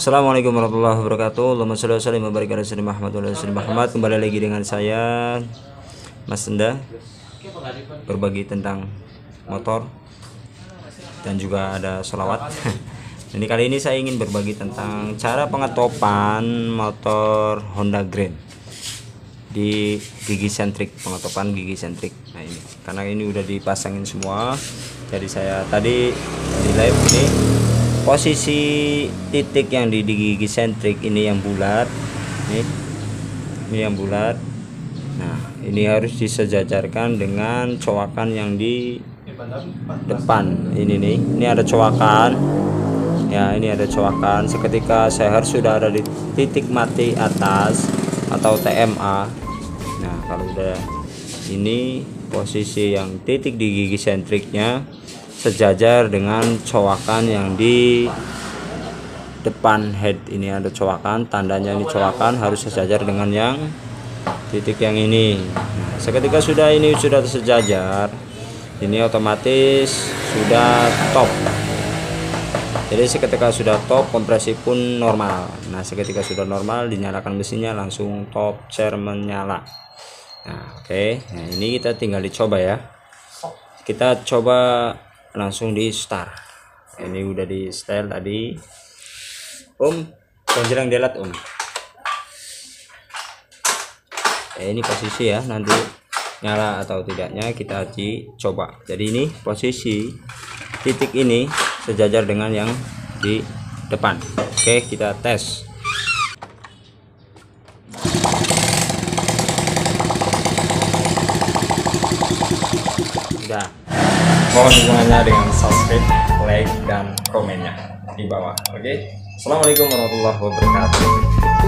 Assalamualaikum warahmatullahi wabarakatuh. Allahumma salli wa sallim wa barik ala sayyidina Muhammad wa ala Muhammad. Kembali lagi dengan saya Mas Senda Berbagi tentang motor Dan juga ada sholawat. Ini kali ini saya ingin berbagi tentang Cara pengetopan motor Honda Grand Di gigi sentrik Pengetopan gigi sentrik. Nah ini. Karena ini udah dipasangin semua. Jadi saya tadi di live ini posisi titik yang di, gigi sentrik ini yang bulat nih. Ini yang bulat. Nah ini harus disejajarkan dengan cowakan yang di depan. Ini nih ini ada cowakan ya ini ada cowakan seketika saya harus sudah ada di titik mati atas atau TMA nah kalau udah ini posisi yang titik di gigi sentriknya sejajar dengan cowakan yang di depan head ini. Ada cowakan tandanya ini cowakan harus sejajar dengan yang titik yang ini. Nah, seketika sudah ini sudah sejajar ini otomatis sudah top. Jadi seketika sudah top kompresi pun normal. Nah seketika sudah normal dinyalakan mesinnya langsung top chair menyala. Nah oke. Okay. nah ini kita tinggal dicoba ya. Kita coba langsung di start. Ini udah di style tadi. Om konjerang delat om. Eh, ini posisi ya nanti nyala atau tidaknya kita coba. Jadi ini posisi titik ini sejajar dengan yang di depan. Oke kita tes. Udah mohon dukungannya dengan subscribe, like, dan komennya di bawah. Oke, okay? assalamualaikum warahmatullahi wabarakatuh.